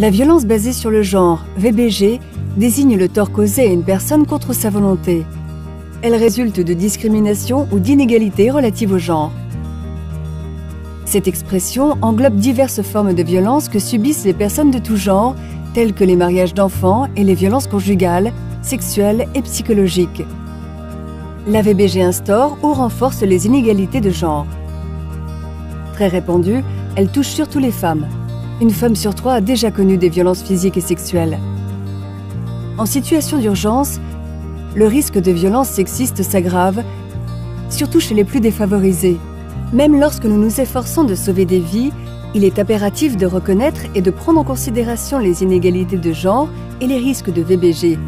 La violence basée sur le genre, VBG, désigne le tort causé à une personne contre sa volonté. Elle résulte de discrimination ou d'inégalité relative au genre. Cette expression englobe diverses formes de violence que subissent les personnes de tout genre, telles que les mariages d'enfants et les violences conjugales, sexuelles et psychologiques. La VBG instaure ou renforce les inégalités de genre. Très répandue, elle touche surtout les femmes. Une femme sur trois a déjà connu des violences physiques et sexuelles. En situation d'urgence, le risque de violence sexiste s'aggrave, surtout chez les plus défavorisés. Même lorsque nous nous efforçons de sauver des vies, il est impératif de reconnaître et de prendre en considération les inégalités de genre et les risques de VBG.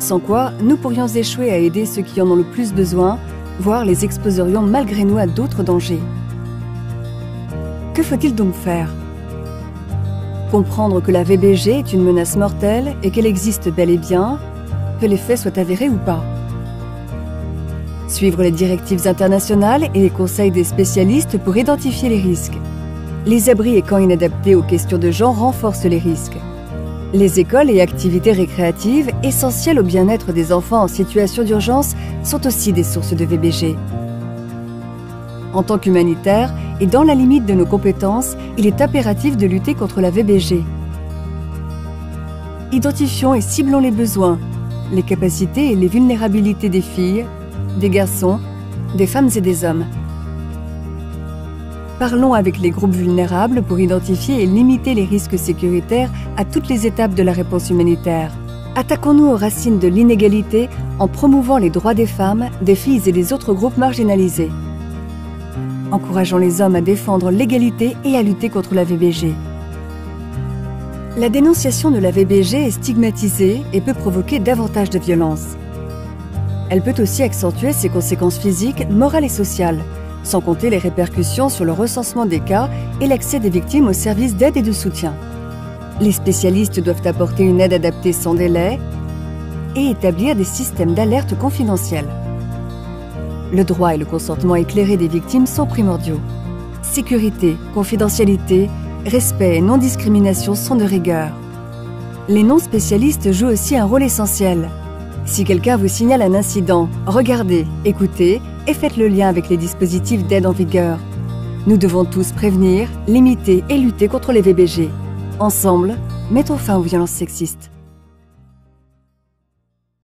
Sans quoi, nous pourrions échouer à aider ceux qui en ont le plus besoin, voire les exposerions malgré nous à d'autres dangers. Que faut-il donc faire? Comprendre que la VBG est une menace mortelle et qu'elle existe bel et bien, que les faits soient avérés ou pas. Suivre les directives internationales et les conseils des spécialistes pour identifier les risques. Les abris et camps inadaptés aux questions de genre renforcent les risques. Les écoles et activités récréatives, essentielles au bien-être des enfants en situation d'urgence, sont aussi des sources de VBG. En tant qu'humanitaire et dans la limite de nos compétences, il est impératif de lutter contre la VBG. Identifions et ciblons les besoins, les capacités et les vulnérabilités des filles, des garçons, des femmes et des hommes. Parlons avec les groupes vulnérables pour identifier et limiter les risques sécuritaires à toutes les étapes de la réponse humanitaire. Attaquons-nous aux racines de l'inégalité en promouvant les droits des femmes, des filles et des autres groupes marginalisés. Encourageons les hommes à défendre l'égalité et à lutter contre la VBG. La dénonciation de la VBG est stigmatisée et peut provoquer davantage de violence. Elle peut aussi accentuer ses conséquences physiques, morales et sociales, sans compter les répercussions sur le recensement des cas et l'accès des victimes aux services d'aide et de soutien. Les spécialistes doivent apporter une aide adaptée sans délai et établir des systèmes d'alerte confidentiels. Le droit et le consentement éclairé des victimes sont primordiaux. Sécurité, confidentialité, respect et non-discrimination sont de rigueur. Les non-spécialistes jouent aussi un rôle essentiel. Si quelqu'un vous signale un incident, regardez, écoutez et faites le lien avec les dispositifs d'aide en vigueur. Nous devons tous prévenir, limiter et lutter contre les VBG. Ensemble, mettons fin aux violences sexistes.